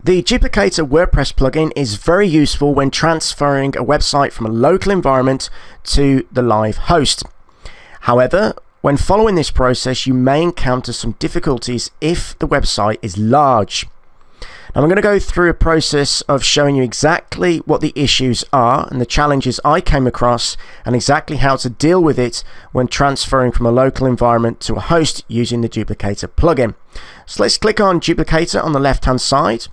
The Duplicator WordPress plugin is very useful when transferring a website from a local environment to the live host. However, when following this process, you may encounter some difficulties if the website is large. Now, I'm going to go through a process of showing you exactly what the issues are and the challenges I came across and exactly how to deal with it when transferring from a local environment to a host using the Duplicator plugin. So let's click on Duplicator on the left hand side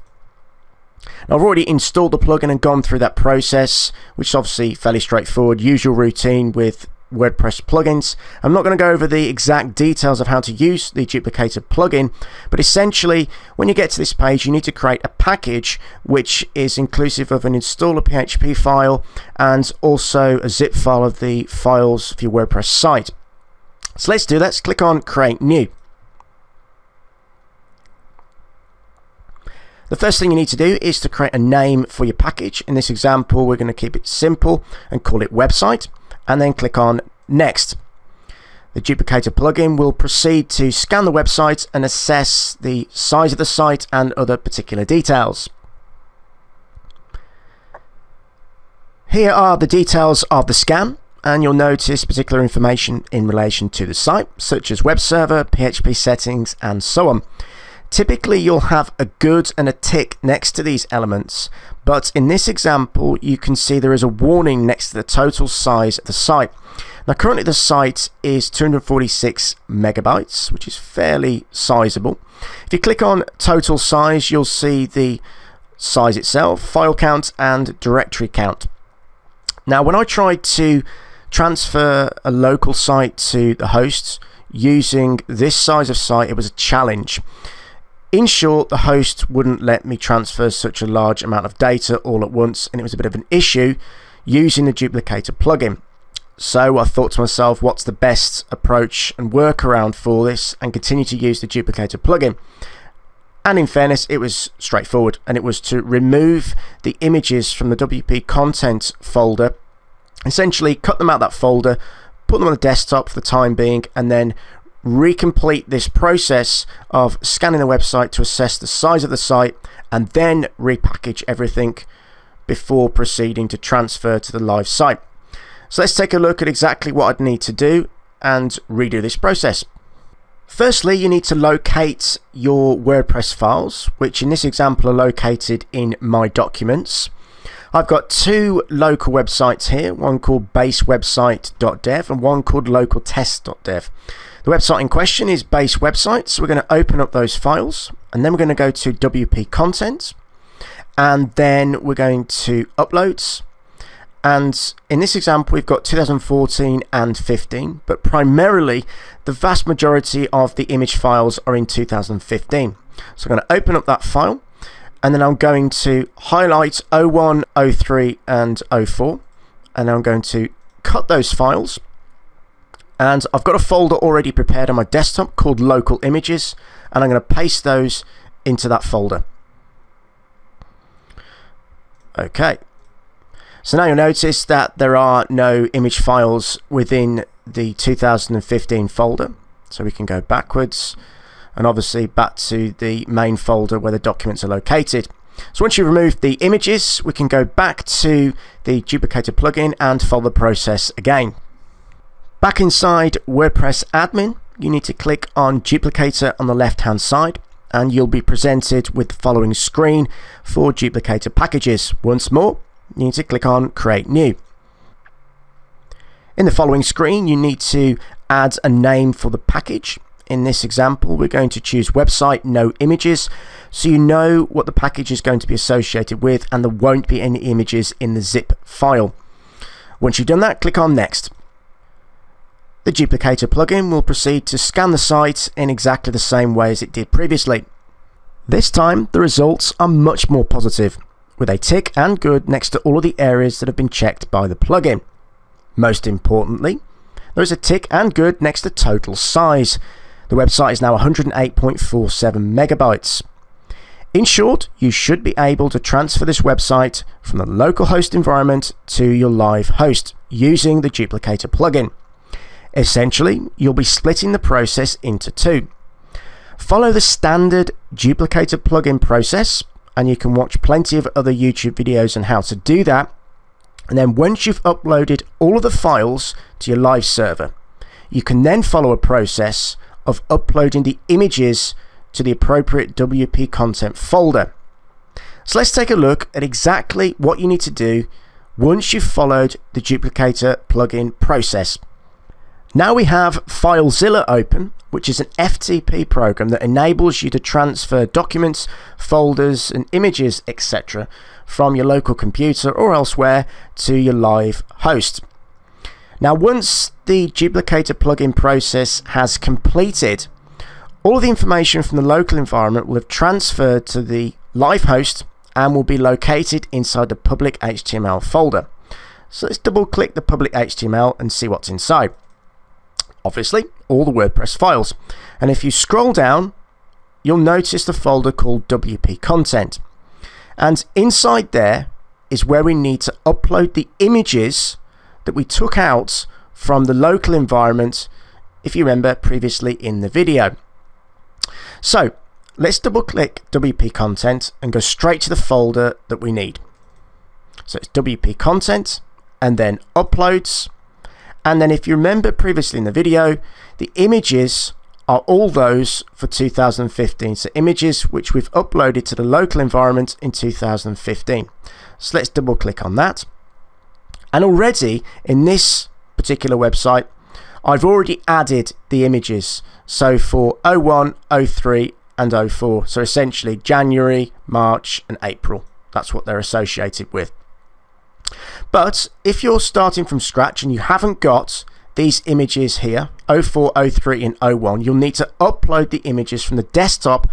now, I've already installed the plugin and gone through that process, which is obviously fairly straightforward, usual routine with WordPress plugins. I'm not going to go over the exact details of how to use the duplicator plugin, but essentially, when you get to this page, you need to create a package which is inclusive of an installer PHP file and also a zip file of the files for your WordPress site. So let's do that. Let's click on Create New. The first thing you need to do is to create a name for your package. In this example, we're going to keep it simple and call it website and then click on next. The duplicator plugin will proceed to scan the website and assess the size of the site and other particular details. Here are the details of the scan and you'll notice particular information in relation to the site such as web server, PHP settings and so on. Typically you'll have a good and a tick next to these elements, but in this example you can see there is a warning next to the total size of the site. Now currently the site is 246 megabytes, which is fairly sizable. If you click on total size, you'll see the size itself, file count and directory count. Now when I tried to transfer a local site to the host using this size of site, it was a challenge. In short, the host wouldn't let me transfer such a large amount of data all at once, and it was a bit of an issue using the duplicator plugin. So I thought to myself, what's the best approach and workaround for this, and continue to use the duplicator plugin. And in fairness, it was straightforward, and it was to remove the images from the WP content folder, essentially cut them out that folder, put them on the desktop for the time being, and then recomplete this process of scanning the website to assess the size of the site and then repackage everything before proceeding to transfer to the live site. So let's take a look at exactly what I'd need to do and redo this process. Firstly, you need to locate your WordPress files, which in this example are located in My Documents. I've got two local websites here, one called basewebsite.dev and one called localtest.dev. The website in question is base website, so we're going to open up those files and then we're going to go to WP content and then we're going to uploads and in this example we've got 2014 and 15 but primarily the vast majority of the image files are in 2015 so I'm going to open up that file and then I'm going to highlight 01, 03 and 04 and I'm going to cut those files. And I've got a folder already prepared on my desktop called local images. And I'm going to paste those into that folder. Okay. So now you'll notice that there are no image files within the 2015 folder. So we can go backwards and obviously back to the main folder where the documents are located so once you've removed the images we can go back to the duplicator plugin and follow the process again Back inside WordPress admin, you need to click on duplicator on the left hand side and you'll be presented with the following screen for duplicator packages. Once more, you need to click on create new. In the following screen, you need to add a name for the package. In this example, we're going to choose website no images so you know what the package is going to be associated with and there won't be any images in the zip file. Once you've done that, click on next. The duplicator plugin will proceed to scan the site in exactly the same way as it did previously. This time the results are much more positive, with a tick and good next to all of the areas that have been checked by the plugin. Most importantly, there is a tick and good next to total size. The website is now 108.47 megabytes. In short, you should be able to transfer this website from the local host environment to your live host using the duplicator plugin. Essentially, you'll be splitting the process into two. Follow the standard duplicator plugin process and you can watch plenty of other YouTube videos on how to do that. And then once you've uploaded all of the files to your live server, you can then follow a process of uploading the images to the appropriate WP content folder. So let's take a look at exactly what you need to do once you've followed the duplicator plugin process. Now we have FileZilla open, which is an FTP program that enables you to transfer documents, folders, and images, etc., from your local computer or elsewhere to your live host. Now, once the duplicator plugin process has completed, all of the information from the local environment will have transferred to the live host and will be located inside the public HTML folder. So let's double click the public HTML and see what's inside obviously, all the WordPress files. And if you scroll down, you'll notice the folder called WP Content. And inside there is where we need to upload the images that we took out from the local environment, if you remember previously in the video. So let's double click WP Content and go straight to the folder that we need. So it's WP Content and then Uploads and then if you remember previously in the video, the images are all those for 2015. So images which we've uploaded to the local environment in 2015. So let's double click on that. And already in this particular website, I've already added the images. So for 01, 03 and 04. So essentially January, March and April. That's what they're associated with. But if you're starting from scratch and you haven't got these images here 04, 03 and 01 you'll need to upload the images from the desktop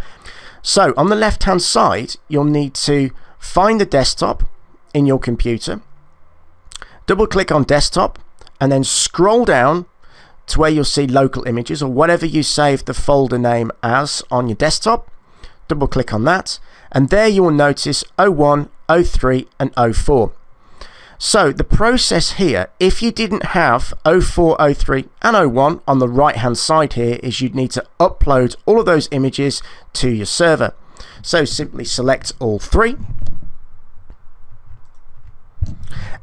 so on the left hand side you'll need to find the desktop in your computer double click on desktop and then scroll down to where you'll see local images or whatever you save the folder name as on your desktop. Double click on that and there you will notice 01, 03 and 04 so the process here, if you didn't have 04, 03 and 01 on the right hand side here is you'd need to upload all of those images to your server. So simply select all three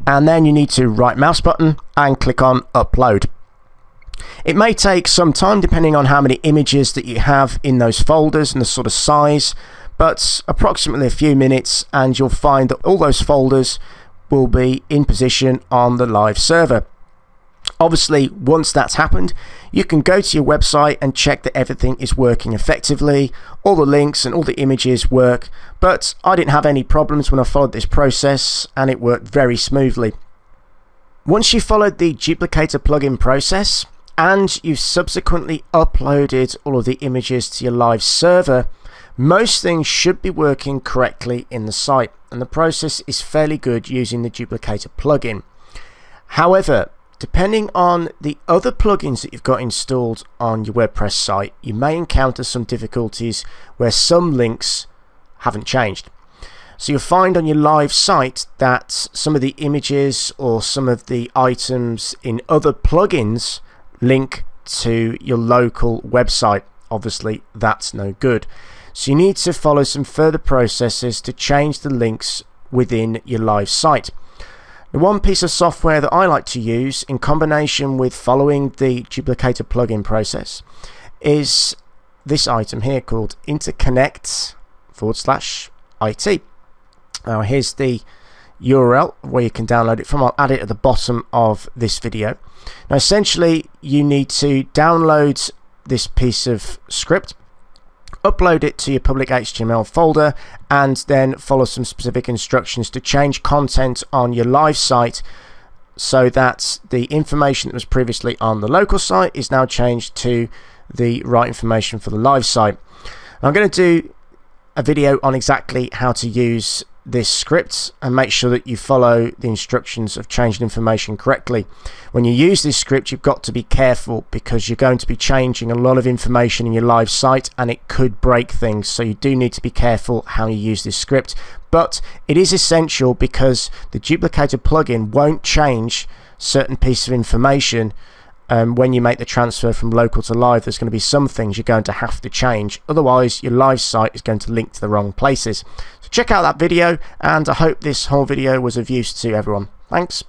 and then you need to right mouse button and click on upload. It may take some time depending on how many images that you have in those folders and the sort of size but approximately a few minutes and you'll find that all those folders will be in position on the live server. Obviously, once that's happened, you can go to your website and check that everything is working effectively. All the links and all the images work, but I didn't have any problems when I followed this process and it worked very smoothly. Once you followed the duplicator plugin process and you've subsequently uploaded all of the images to your live server, most things should be working correctly in the site and the process is fairly good using the duplicator plugin. However, depending on the other plugins that you've got installed on your WordPress site, you may encounter some difficulties where some links haven't changed. So you'll find on your live site that some of the images or some of the items in other plugins link to your local website. Obviously, that's no good. So you need to follow some further processes to change the links within your live site. The one piece of software that I like to use in combination with following the duplicator plugin process is this item here called interconnect forward slash IT. Now here's the URL where you can download it from. I'll add it at the bottom of this video. Now essentially you need to download this piece of script upload it to your public HTML folder and then follow some specific instructions to change content on your live site so that the information that was previously on the local site is now changed to the right information for the live site. I'm going to do a video on exactly how to use this script and make sure that you follow the instructions of changing information correctly. When you use this script you've got to be careful because you're going to be changing a lot of information in your live site and it could break things so you do need to be careful how you use this script but it is essential because the duplicator plugin won't change certain pieces of information um, when you make the transfer from local to live, there's going to be some things you're going to have to change. Otherwise, your live site is going to link to the wrong places. So check out that video, and I hope this whole video was of use to everyone. Thanks.